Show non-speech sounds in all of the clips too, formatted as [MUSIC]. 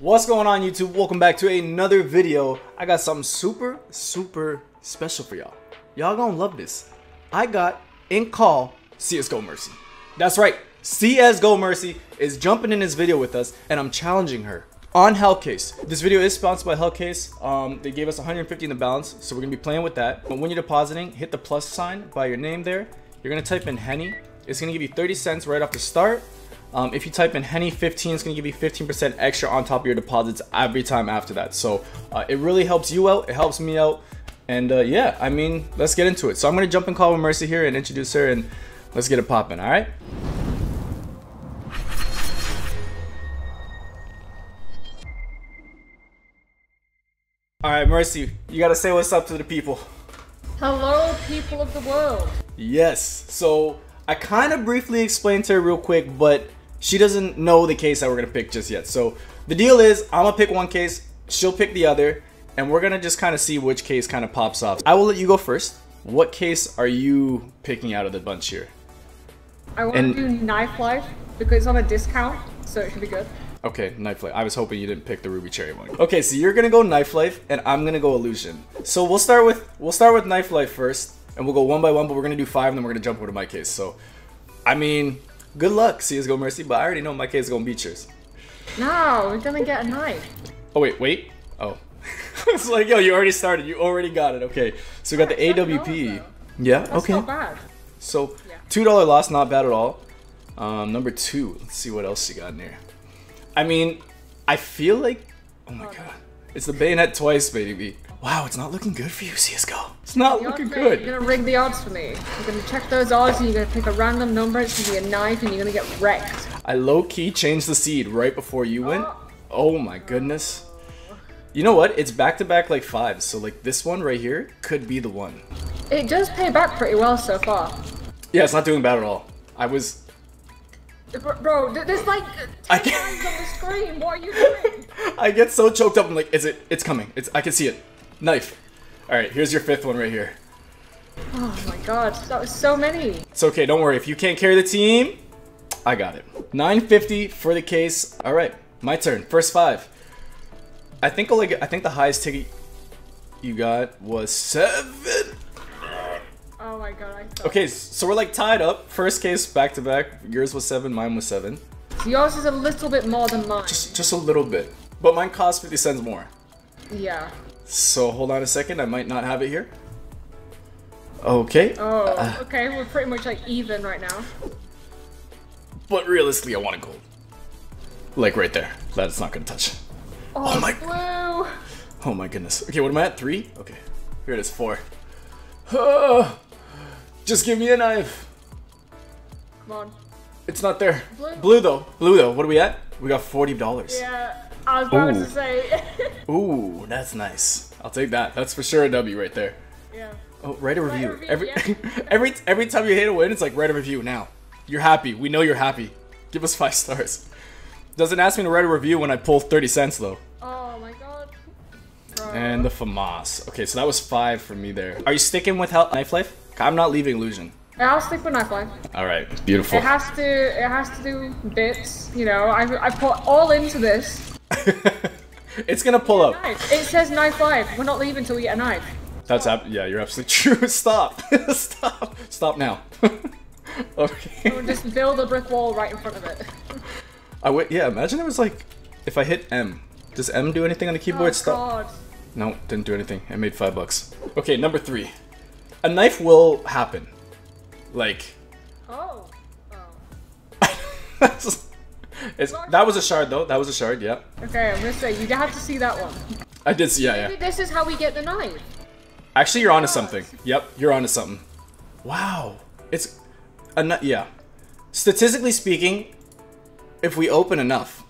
What's going on YouTube? Welcome back to another video. I got something super, super special for y'all. Y'all gonna love this. I got in call CSGO Mercy. That's right, CSGO Mercy is jumping in this video with us and I'm challenging her on Hellcase. This video is sponsored by Hellcase. Um, they gave us 150 in the balance, so we're gonna be playing with that. But when you're depositing, hit the plus sign by your name there. You're gonna type in Henny. It's gonna give you 30 cents right off the start. Um, if you type in Henny 15, it's gonna give you 15% extra on top of your deposits every time after that. So uh, it really helps you out. It helps me out. And uh, yeah, I mean, let's get into it. So I'm gonna jump in call with Mercy here and introduce her and let's get it popping, all right? All right, Mercy, you gotta say what's up to the people. Hello, people of the world. Yes. So I kind of briefly explained to her real quick, but she doesn't know the case that we're gonna pick just yet. So the deal is, I'm gonna pick one case, she'll pick the other, and we're gonna just kind of see which case kind of pops off. I will let you go first. What case are you picking out of the bunch here? I want And- to do Knife Life because it's on a discount, so it should be good. Okay, Knife Life. I was hoping you didn't pick the Ruby Cherry one. Okay, so you're gonna go Knife Life, and I'm gonna go Illusion. So we'll start with we'll start with Knife Life first, and we'll go one by one. But we're gonna do five, and then we're gonna jump over to my case. So, I mean, good luck, CS:GO Mercy. But I already know my kid's gonna beat yours. No, we're gonna get a knife. Oh wait, wait. Oh, [LAUGHS] it's like yo, you already started. You already got it. Okay, so we got the AWP. though. Yeah. That's okay. not bad. So two dollar loss, not bad at all. Um, number two. Let's see what else you got in there. I mean, I feel like, oh my god, it's the bayonet twice, baby. Wow, it's not looking good for you, CS:GO. It's not The looking odds good. You're gonna rig the odds for me. You're gonna check those odds and you're gonna pick a random number. It's gonna be a knife and you're gonna get wrecked. I low key changed the seed right before you went. Oh. Oh my goodness. You know what? It's back to back like fives, so like this one right here could be the one. It does pay back pretty well so far. Yeah, it's not doing bad at all. I was Bro, bro, th- there's like I 10 lines on the screen. What are you doing? [LAUGHS] I get so choked up. I'm like, is it? It's coming. It's. I can see it. Knife. All right, here's your fifth one right here. Oh my god, that was so many. It's okay. Don't worry. If you can't carry the team, I got it. 950 for the case. All right, my turn. First five. I think only. I think the highest ticket you got was seven. Oh my god, I. Okay, so we're like tied up. First case back to back. Yours was seven. Mine was seven. So yours is a little bit more than mine. Just, just a little bit. But mine cost 50 cents more. Yeah. So hold on a second. I might not have it here. Okay. Oh, okay, we're pretty much like even right now. But realistically, I want a gold. Like right there. That's not gonna touch. Oh, my- blue! Oh my goodness. Okay, what am I at? Three? Okay. Here it is, four. Ah, just give me a knife. Come on. It's not there. Blue. Blue though. Blue though. What are we at? We got forty dollars. Yeah, I was about Ooh. to say. [LAUGHS] Ooh, that's nice. I'll take that. That's for sure a W right there. yeah. Oh, write a review. review, every yeah. [LAUGHS] every every time you hit a win, it's like write a review now. You're happy. We know you're happy. Give us five [LAUGHS] stars. Doesn't ask me to write a review when I pull 30 cents though. Oh my god. Bro. And the FAMAS. Okay, so that was five for me there. Are you sticking with Hell Knife Life? I'm not leaving Illusion. I'll stick with knife life. All right, beautiful. It has to. It has to do bits. You know, I I put all into this. [LAUGHS] it's gonna pull up. Knife. It says knife life. We're not leaving till we get a knife. That's ab- yeah, you're absolutely [LAUGHS] true. Stop. [LAUGHS] Stop. Stop now. okay. Just build a brick wall right in front of it. I would yeah, imagine it was like if I hit M. Does M do anything on the keyboard? Oh Stop. god. No, didn't do anything. I made five bucks. Okay, number three. A knife will happen. Like, Oh. Oh. It's, that was a shard though. That was a shard. Yeah, Okay, I'm gonna say you have to see that one. I did see. Yeah, Maybe yeah. this is how we get the knife. Actually, you're onto something. Yep, you're onto something. Wow, it's a yeah. Statistically speaking, if we open enough,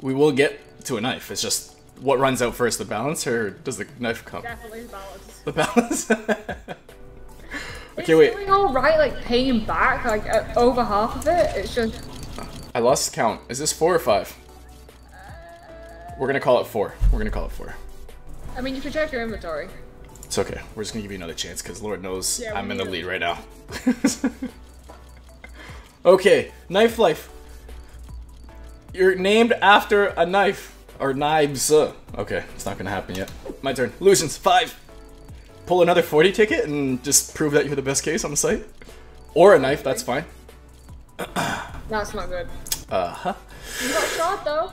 we will get to a knife. It's just what runs out first, the balance, or does the knife come? Definitely the balance. The balance. [LAUGHS] It's okay, wait. doing all right, like paying back, like uh, over half of it. It's just I lost count. Is this four or five? We're gonna call it four. We're gonna call it four. I mean, you can check your inventory. It's okay. We're just gonna give you another chance because Lord knows Yeah, I'm in the lead right now. [LAUGHS] okay, knife life. You're named after a knife. Or knives. Uh, okay, it's not gonna happen yet. My turn. Illusions, five. Pull another 40 ticket and just prove that you're the best case on the site. Or a knife, that's fine. [CLEARS THROAT] That's not good. Uh-huh. You got shot though.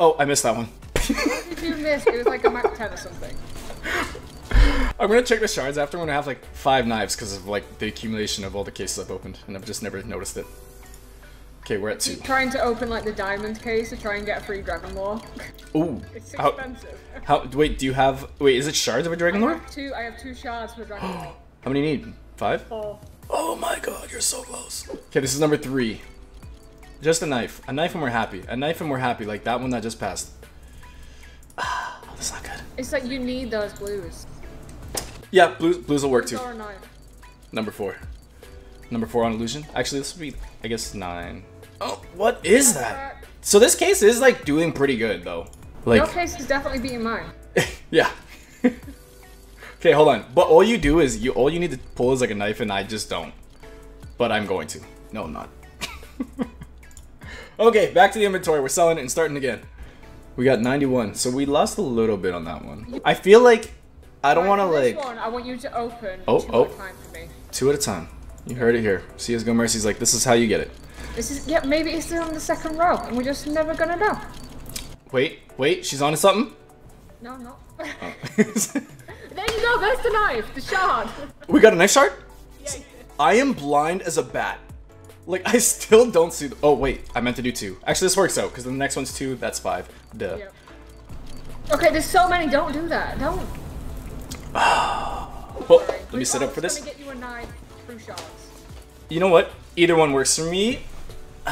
Oh, I missed that one. What did you miss? It was like a Mac 10 or something. [LAUGHS] I'm gonna check the shards after when I have like five knives because of like the accumulation of all the cases I've opened, and I've just never noticed it. Okay, we're at two. Trying to open like the diamond case to try and get a free Dragon Lore. Ooh. [LAUGHS] It's expensive. how? Wait, do you have? Wait, is it shards of a dragon I lore? have two. I have two shards for Dragon [GASPS] Lore. How many you need? Five? Four. Oh my god, you're so close. Okay, this is number three. Just a knife. A knife and we're happy. A knife and we're happy, like that one that just passed. Ah, [SIGHS] oh, that's not good. It's like you need those blues. Yeah, blues, blues will work too. Or a. Number four. Number four on illusion. Actually, this would be, I guess, nine. Oh, what is that? So this case is like doing pretty good though. Like, Your case is definitely beating mine. [LAUGHS] yeah. Okay, hold on. But all you do is you all you need to pull is like a knife, and I just don't. But I'm going to. No, I'm not. [LAUGHS] okay, back to the inventory. We're selling it and starting again. We got 91, so we lost a little bit on that one. I feel like I don't Right, want to like One, I want you to open. Oh, two oh. at a time for me. two at a time. You heard it here. CS:GO Mercy's like, this is how you get it. This is yeah. Maybe it's on the second row, and we're just never gonna know. Wait, wait, she's onto something. No, no. Oh. [LAUGHS] [LAUGHS] there you go. There's the knife, the shard. we got a knife shard. yeah. I am blind as a bat. Like I still don't see. The- oh wait, I meant to do two. Actually, this works out because the next one's two. That's five. Duh. Yep. Okay, there's so many. Don't do that. Don't. [SIGHS] Well, let me We- set I up for this. get you a knife through shards. You know what? Either one works for me. [SIGHS]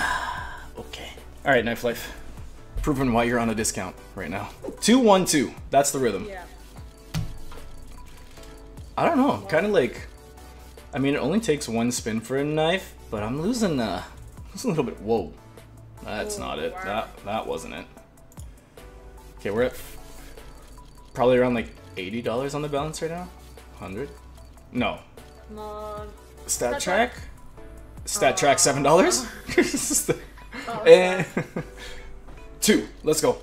okay. All right, knife life. Proven why you're on a discount right now. Two one two. That's the rhythm. Yeah. I don't know. Kind of like. I mean, it only takes one spin for a knife, but I'm losing. Uh, losing a little bit. Whoa. That's Ooh, not it. wow. That that wasn't it. Okay, we're at probably around like eighty dollars on the balance right now. Hundred? No. On. Stat Stat track. track? StatTrak seven dollars. [LAUGHS] [LAUGHS] Oh, and [LAUGHS] two. Let's go.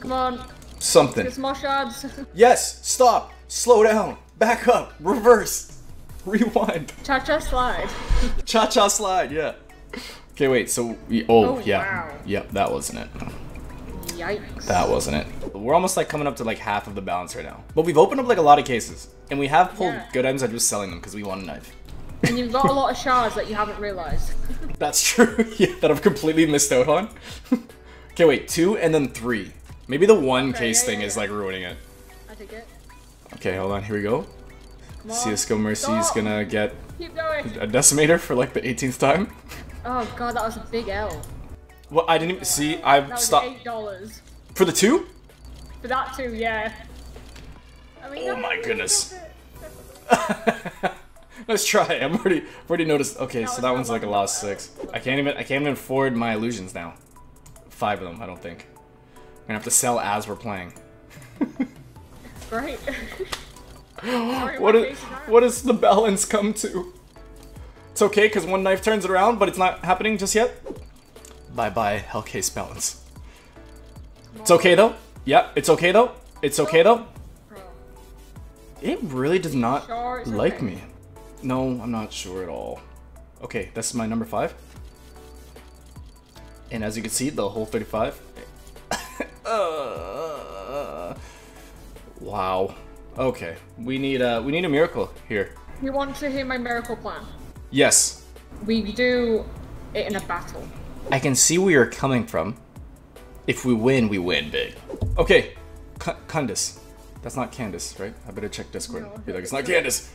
Come on. Something. Get more shards. Yes. Stop. Slow down. Back up. Reverse. Rewind. Cha cha slide. Cha cha slide. Yeah. Okay. Wait. So we. Oh, Oh, yeah. wow. Yep. That wasn't it. Yikes. That wasn't it. We're almost like coming up to like half of the balance right now. But we've opened up like a lot of cases, and we have pulled Yeah. good items. I'm just selling them because we want a knife. And you've got a lot of [LAUGHS] shards that you haven't realized. [LAUGHS] That's true. [LAUGHS] yeah, that I've completely missed out on. okay, wait, two and then three. Maybe the one Okay, case yeah, thing yeah, is like ruining it. I take it. Okay, hold on. Here we go. On. CS:GO Mercy's Stop. gonna get a decimator for like the 18th time. Oh god, that was a big L. Well, I didn't even see. I've stopped eight dollars for the two. for that too. Yeah. I mean, Oh that my goodness. [LAUGHS] Let's try. I'm already I've already noticed. Okay, No, so that one's like a lost six. I can't even I can't even afford my illusions now. Five of them, I don't think. I'm gonna have to sell as we're playing. [LAUGHS] [LAUGHS] Sorry, What is, case is out. what does the balance come to? It's okay because one knife turns it around, but it's not happening just yet. Bye bye, Hellcase balance. It's okay though. Yep, it's okay though. It's okay though. Bro. It really does not Sure like okay? me. No, I'm not sure at all. Okay, that's my number five. And as you can see, the whole 35. [LAUGHS] uh, wow. Okay, we need a we need a miracle here. You want to hear my miracle plan? Yes, We do it in a battle. I can see where you're coming from. If we win, we win big. Okay, C- Candace. That's not Candace, right? I better check Discord. No. Be like, it's not Candace.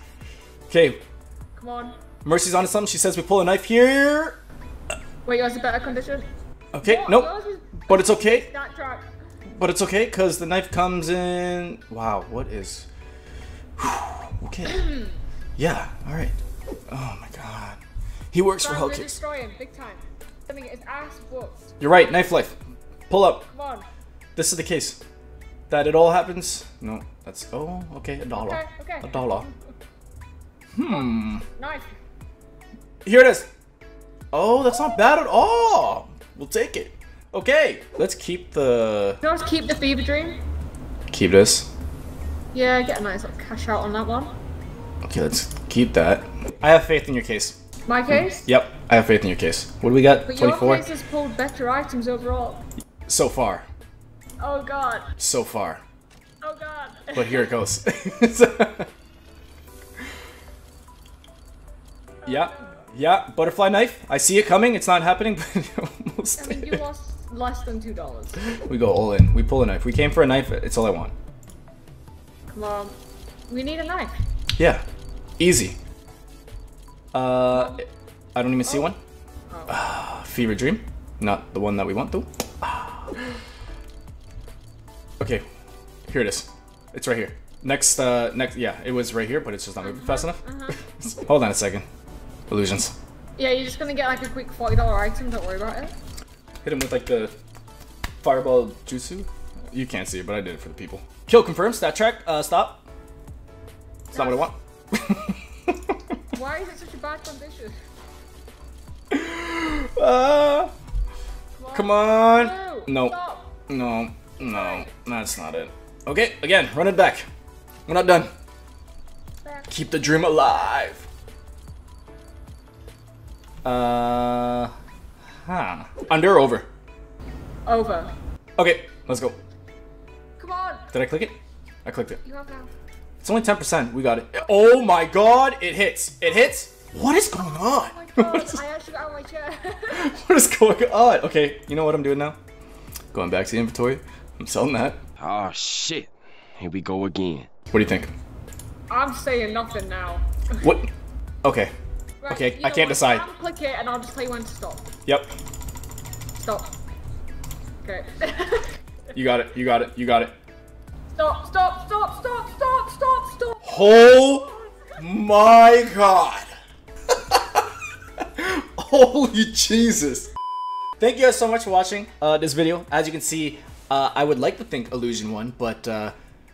Okay, Come on. Mercy's onto something. She says we pull a knife here. Wait, yours is better condition? Okay, What? nope. But it's okay. that track. But it's okay because the knife comes in. Wow, what is? okay. [CLEARS THROAT] Yeah. All right. Oh my god. He works for to destroy him, big time. Ass. You're right. Knife life. Pull up. Come on. This is the case. That it all happens. No, that's oh okay a dollar. Okay, okay. A dollar. Hmm. Knife. Here it is. Oh, that's not bad at all. We'll take it. Okay, let's keep the. You want to keep the fever dream? Keep this. Yeah, get a nice little cash out on that one. Okay, let's keep that. I have faith in your case. My case? Yep, I have faith in your case. What do we got? But your 24? case has pulled better items overall. So far. Oh god. So far. Oh god. But here it goes. [LAUGHS] yeah. Yeah, butterfly knife. I see it coming. It's not happening, but almost [LAUGHS] I mean, you lost less than two dollars. We go all in. We pull a knife. We came for a knife. It's all I want. Come on. We need a knife. Yeah. Easy. Uh, I don't even see one. Oh. Ah, Fever Dream. Not the one that we want, though. Ah. Okay. Here it is. It's right here. Next, uh, next, yeah, it was right here, but it's just not moving fast enough. [LAUGHS] Hold on a second. Illusions. Yeah, you're just gonna get like a quick forty dollar item. Don't worry about it. Hit him with like the fireball jutsu. You can't see it, but I did it for the people. Kill confirmed. StatTrak. Uh, stop. It's not what I want. [LAUGHS] Why is it such a bad condition? [LAUGHS] uh, come on. No. No. No. That's not it. Okay, again, run it back. We're not done. Back. Keep the dream alive. Uh, huh. Under or over? Over. Okay, let's go. Come on. Did I click it? I clicked it. You have now. It's only 10%. We got it. Oh my god, it hits. It hits? What is going on? Oh my god, [LAUGHS] I actually got out of my chair. [LAUGHS] what is going on? Okay, you know what I'm doing now? Going back to the inventory. I'm selling that. Oh shit. Here we go again. What do you think? I'm saying nothing now. What? Okay. Right, Okay, I can't decide. I'll click it and I'll just tell you when to stop. Yep. Stop. Okay. [LAUGHS] You got it. You got it. You got it. stop, stop, stop, stop, stop, stop, stop. Oh my god. [LAUGHS] Holy Jesus. Thank you guys so much for watching uh, this video. As you can see, uh, I would like to think Illusion won, but uh,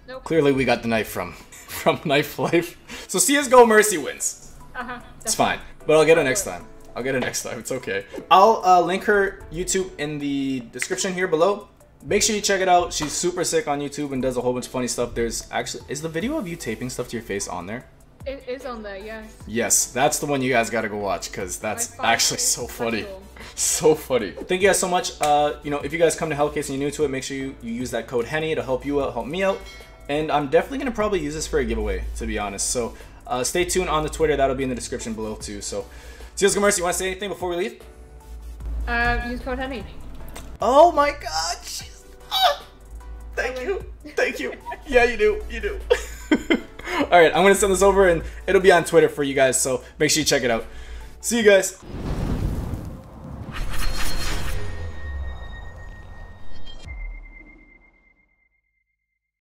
Nope. clearly we got the knife from [LAUGHS] from Knife Life. So CSGO Mercy wins. Uh-huh. It's fine, but I'll get her next time. I'll get her next time. It's okay. I'll uh, link her YouTube in the description here below. Make sure you check it out. She's super sick on YouTube and does a whole bunch of funny stuff. There's actually is the video of you taping stuff to your face on there? It is on there, yes. Yes, that's the one you guys gotta go watch because that's actually so funny. special. [LAUGHS] So funny. Thank you guys so much. Uh, you know, if you guys come to Hellcase and you're new to it, make sure you, you use that code Henny to help you out, help me out. And I'm definitely gonna probably use this for a giveaway, to be honest. So uh, stay tuned on the Twitter. That'll be in the description below too. So, Seals Mercy, you want to say anything before we leave? Um, use code Henny. Oh my God! She's... Ah! Thank you, [LAUGHS] thank you. Yeah, you do, you do. [LAUGHS] All right, I'm gonna send this over and it'll be on Twitter for you guys. So make sure you check it out. See you guys.